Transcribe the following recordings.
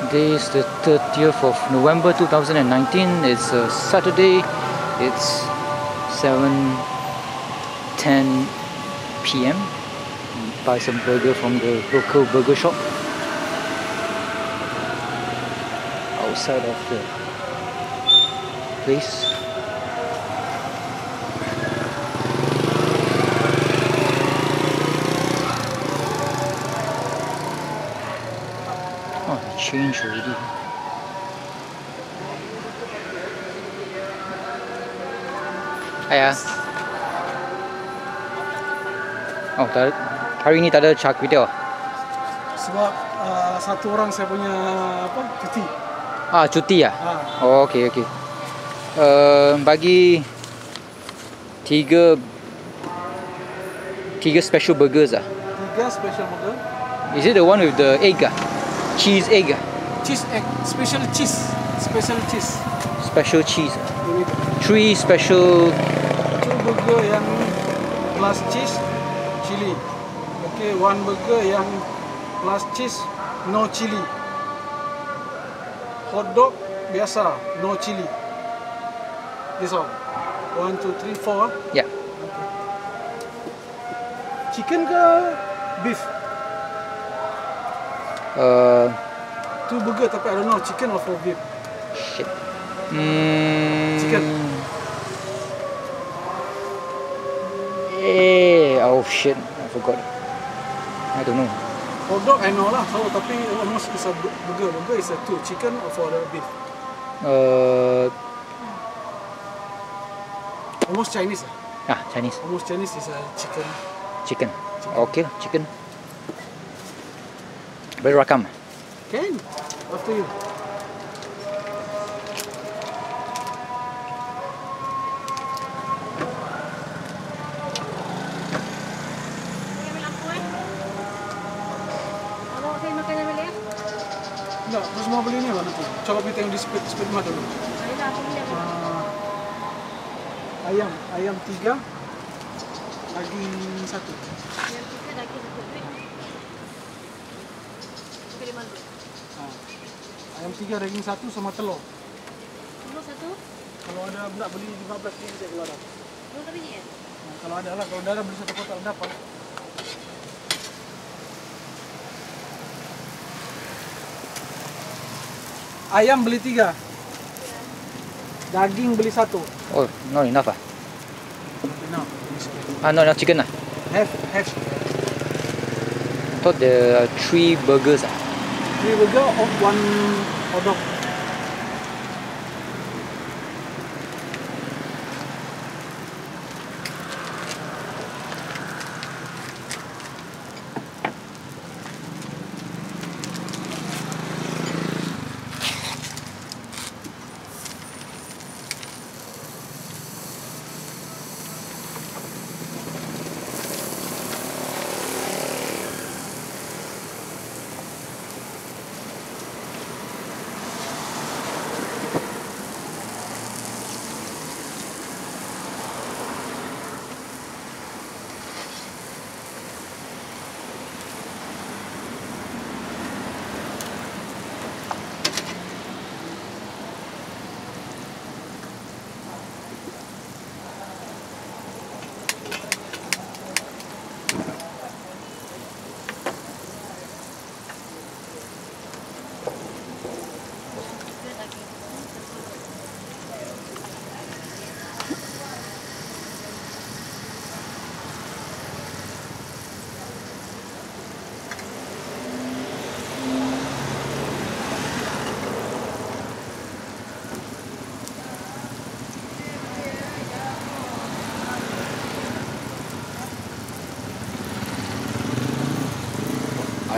Today is the 30th of November 2019. It's a Saturday. It's 7:10 p.m. Buy some burger from the local burger shop outside of the place. Ayah. Oh, tak ada, hari ni tak ada kway teow. Sebab uh, satu orang saya punya apa cuti. Ah, cuti ah. Ha. Oh, okey okey. Uh, bagi tiga tiga special burgers ah. Tiga special burger. Is it the one with the egg ah? Cheese egg ah? Cheese egg, special cheese, special cheese. Special cheese. Three special two burger yang plus cheese, chili. Okay, one burger yang plus cheese, no chili. Hot dog biasa, no chili. This all. One, two, three, four. ah. yeah. Chicken ke beef? Uh, Two burger tapi I don't know chicken or for beef. shit. Mm, Chicken. Eh, oh shit, I forgot. I don't know. Hot dog I know lah, tahu tapi almost is a bu- burger. Burger is a two, chicken or for the beef. Uh, Almost Chinese ah, Chinese Almost Chinese is a chicken. chicken. Okay, chicken. Berakam. Can. After you. Coba kita yang di speed speed mah dulu. Ayolah aku beli aku. Ah, ayam, ayam tiga, daging satu. Yang kita daging satu lima. Ah, ayam tiga, daging satu sama telur. Telur satu. Kalau ada nak beli 15 ni saya kalau ada. Telur tak biji ya? Nah, kalau ada lah, kalau ada beli satu kotak dapat. Ayam beli tiga, daging beli satu. Oh, not enough ah. No, Ah, no, no chicken ah. have have thought there are three burgers ah. three burger or one hot dog.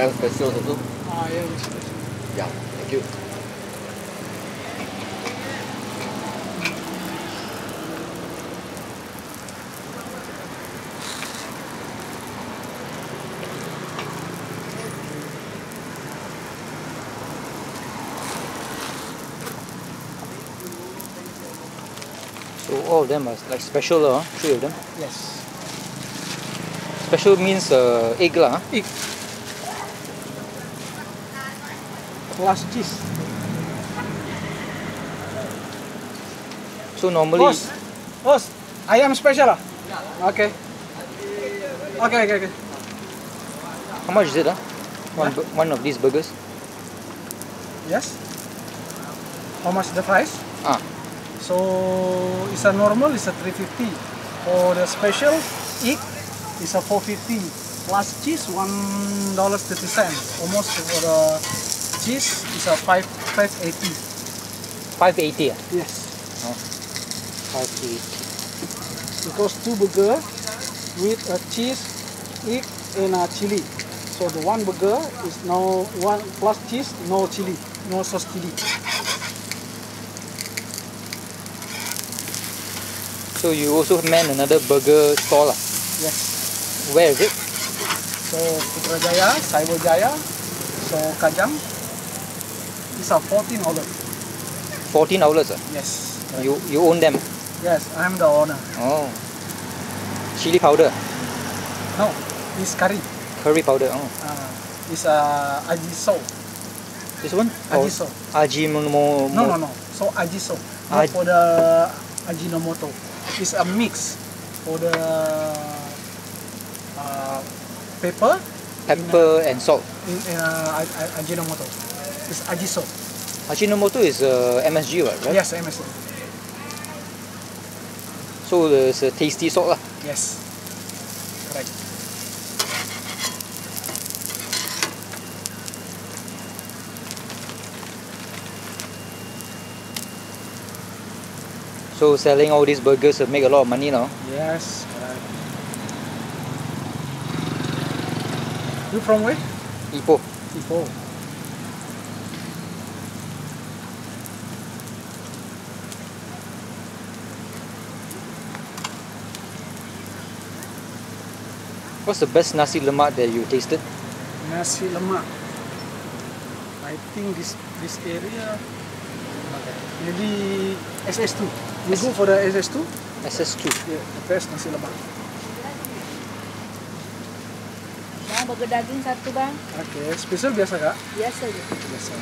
Ayam special satu. Ah, ayam. Ya, thank you. So all of them are like special lah, ah, three of them. Yes. Special means uh, egg lah. ah. Egg. Plus cheese. So normally, Bos, bos, ayam special. Okay. Okay, okay, okay. how much is it? Ah, one bu- one of these burgers. Yes. How much the price? Ah, So it's a normal, it's a 350. For the special, egg is a 450. Plus cheese, one dollar thirty cent. Almost for the cheese is a five five eighty. five eighty. Yes. Oh. five eighty. Because two burger with a cheese, egg, and a chili. So the one burger is no one plus cheese, no chili, no sauce chili. So you also man another burger stall lah. Yes. Where is it? So Putrajaya, Cyberjaya, so Kajang. These are 14 orders. Fourteen outlets. Ah. Yes. You you own them. Yes, I'm the owner. Oh. Chili powder, No, it's curry. curry powder. Oh. Uh, it's uh, ajiso. This one? Oh, Ajiso. Ajinomoto. No, no, no. So ajiso. Aj- for the ajinomoto. It's a mix for the uh, pepper Pepper and salt. in uh, aj- aj- ajinomoto. It's ajiso. Ajinomoto is uh, MSG, right? right? Yes, MSG. So it's a tasty salt lah. Yes. Correct. So selling all these burgers will make a lot of money now. Yes, correct. You from where? Ipoh. Ipoh. What's the best nasi lemak that you tasted? Nasi lemak. I think this this area maybe SS2. You go for the SS2? SS2. Yeah, the best nasi lemak. Bang, burger daging satu bang. Okay, special biasa kak? Biasa je. Biasa.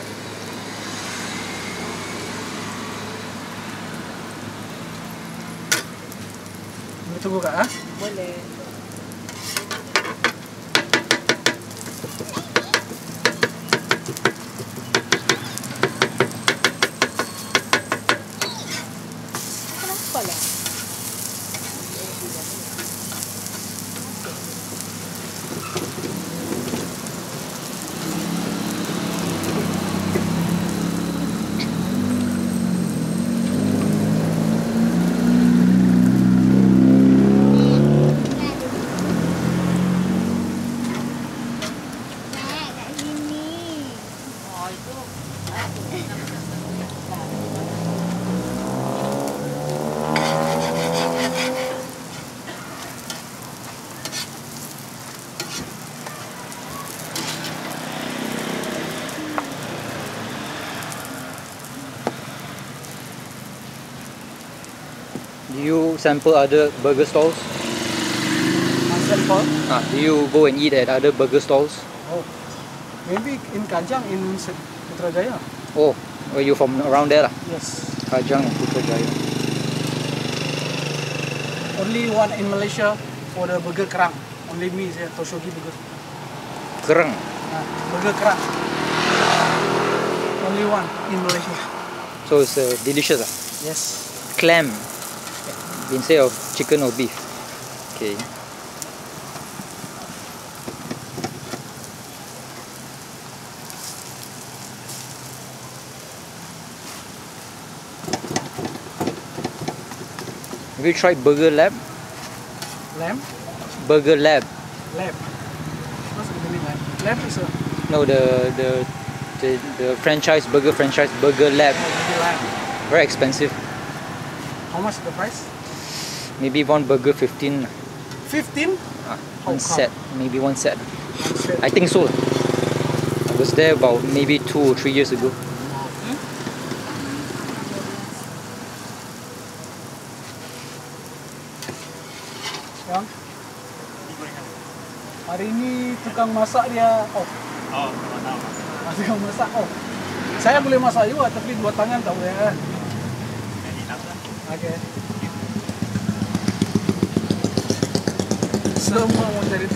Boleh tunggu kak ah? Boleh. Do you sample other burger stalls? Masak for? Ah, do you go and eat at other burger stalls? Maybe in Kajang in Putrajaya. Oh, are you from around there lah? Yes. Kajang and Putrajaya. Only one in Malaysia for the burger kerang. Only me saya Toshogi burger. Kerang. Nah, burger kerang. Only one in Malaysia. So it's uh, delicious ah. Yes. Clam instead of chicken or beef. Okay. You tried Burger Lab? Lamb. Burger Lab. Lamb. What's the meaning lamb? Lamb is a No, the the the, the franchise burger franchise Burger Lab. oh. Very expensive. How much is the price? Maybe one burger 15 15? ah, one set. Maybe one set. One set. I think so. I was there about maybe two or three years ago. Tukang masak dia off. Oh, tahu. Ah, tukang masak off. Saya boleh masak juga, tapi dua tangan tak boleh kan. Oke. Semua mau cari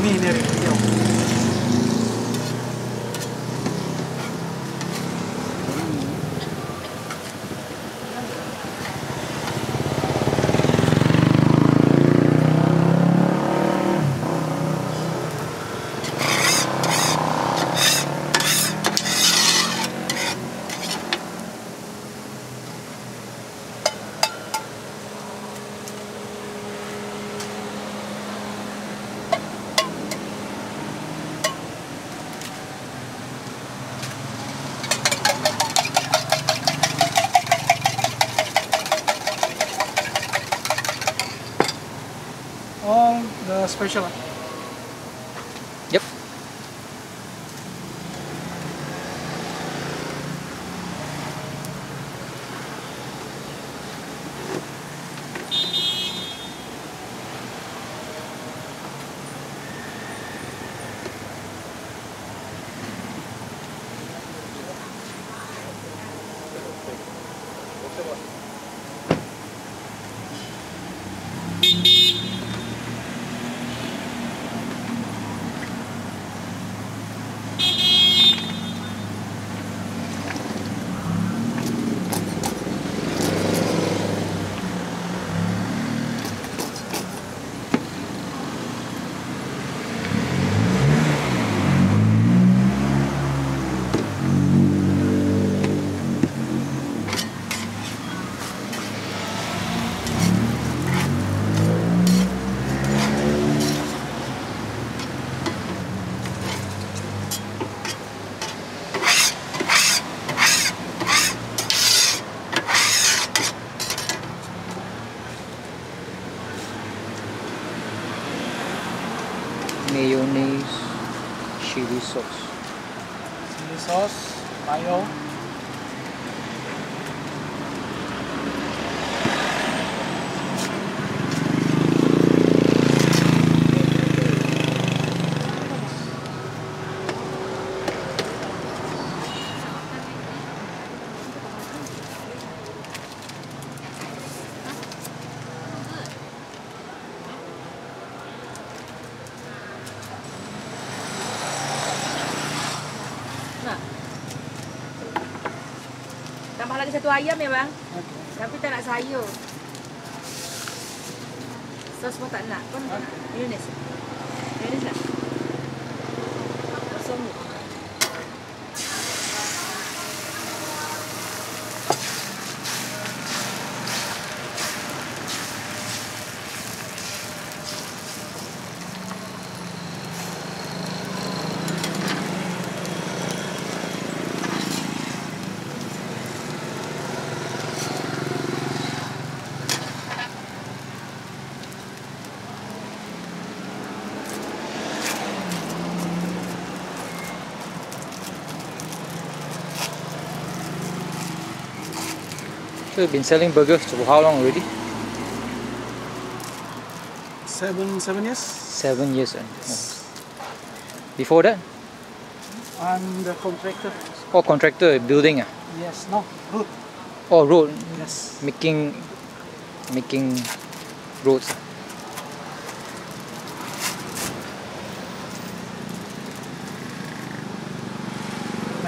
ini dari jauh. The satu ayam ya bang. Oke. Tapi tak nak sayur. Sos pun tak nak. Kau tak nak? Mayonnaise. Mayonnaise nak? So you've been selling burgers for how long already? Seven, seven years. Seven years. And, oh. Before that? I'm the contractor. Oh, contractor, building. ah. Yes, no, good. Oh, road. Yes. Making, making roads.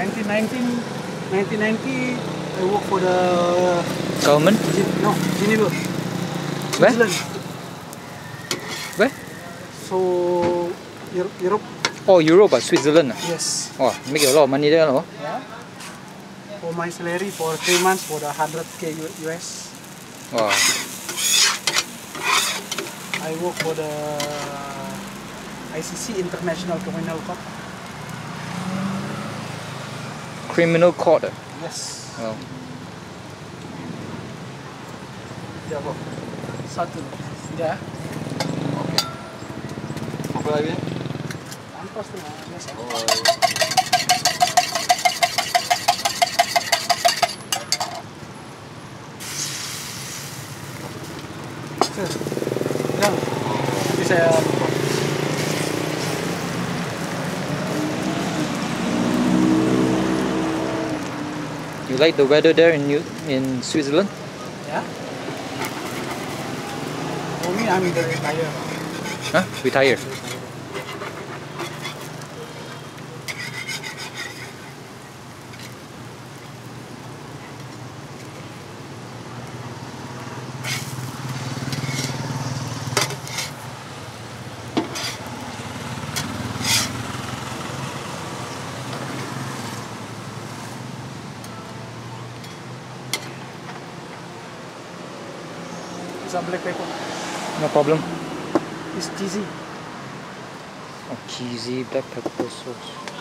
1990, 1990, I work for the Government? No Geneva, Where? Switzerland. Where? So Europe. Oh, Europe, ah, Switzerland. ah. Yes. Oh, make a lot of money there. Oh. Yeah. For my salary for three months for the 100k U- US. Wow. I work for the ICC International Criminal Court. Criminal court. ah. Yes. Wow. Ya, Bro. Satu. Ya. Apa lagi? Ampas tuh, biasa. Oh, Ya. Nanti saya You like the weather there in New in Switzerland? Yeah. For me, I'm very tired. Huh? Retire. It's a black pepper. No problem. It's cheesy. Oh, cheesy black pepper sauce.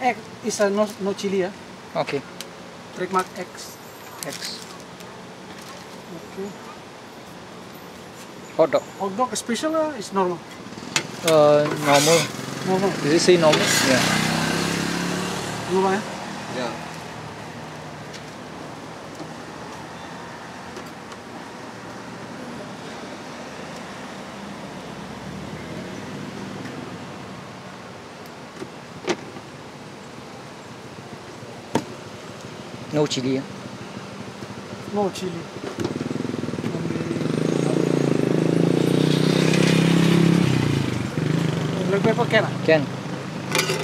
Egg is a no, no chili, yeah? Okay. Trademark X. X. Okay. Hot dog. Hot dog special uh, is normal. Uh, normal. Normal. Does it say normal? Yeah. Normal? Yeah. No chili. No chili. Black pepper can ah? Can.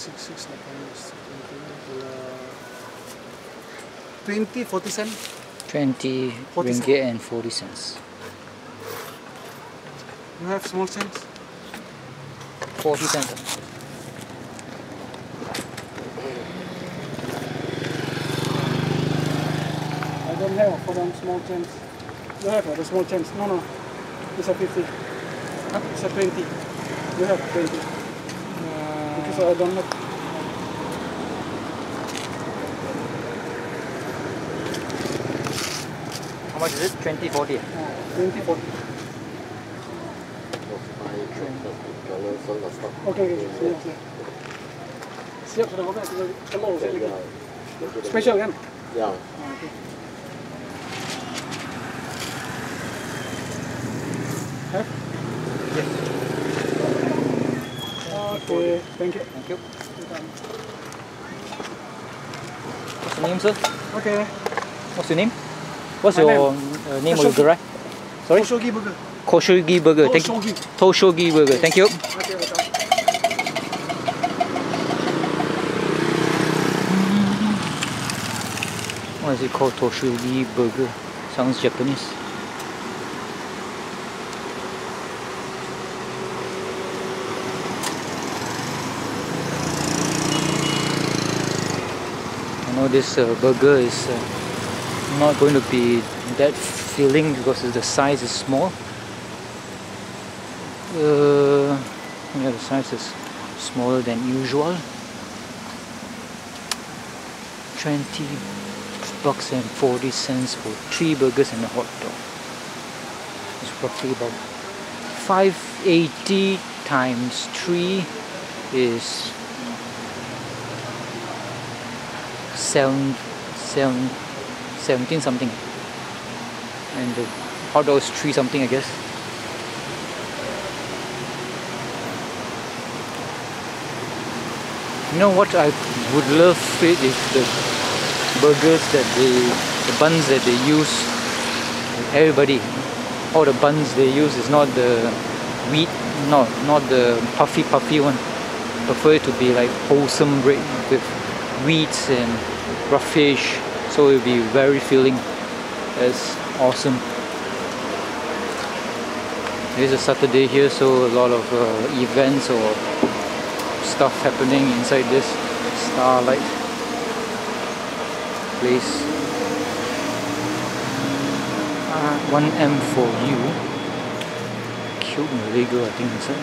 Six six six Twenty forty cent. 20 40 cents. ringgit and 40 cents. You have small cents. 40 cents. I don't have for them small cents. You have uh, the small cents. No no. It's a fifty. Huh? It's a twenty. You have twenty. Because I don't have. How much is it? 20, 40. Uh, twenty forty. Okay, okay, siap, siap. Siap sudah oke, tinggal telur saya lagi. Spesial kan? Ya. Have? Okay, thank you. Thank you. What's your name, sir? Okay. What's your name? What's My your uh, name of your Khashoggi. garage? Sorry? Koshogi burger. Koshogi Burger. Thank you. Koshogi. Tosogi Burger. Thank you. Okay, welcome. Why is it called Tosogi Burger? Sounds Japanese. This uh, burger is uh, not going to be that filling because the size is small. Uh, yeah, the size is smaller than usual. 20 bucks and 40 cents for three burgers and a hot dog. It's roughly about 580 times 3 is 7, 7, 17 something. And the hot dog is 3 something I guess. You know what I would love it if the burgers that they, the buns that they use, everybody, all the buns they use is not the wheat, no, not the puffy puffy one. Prefer it to be like wholesome bread with wheat and rough fish, so it'll be very filling. That's awesome. It is a Saturday here, so a lot of uh, events or stuff happening inside this starlight place. Uh, 1M for you. Cute girl, I think inside.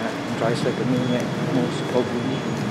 Yeah, drives like a most probably.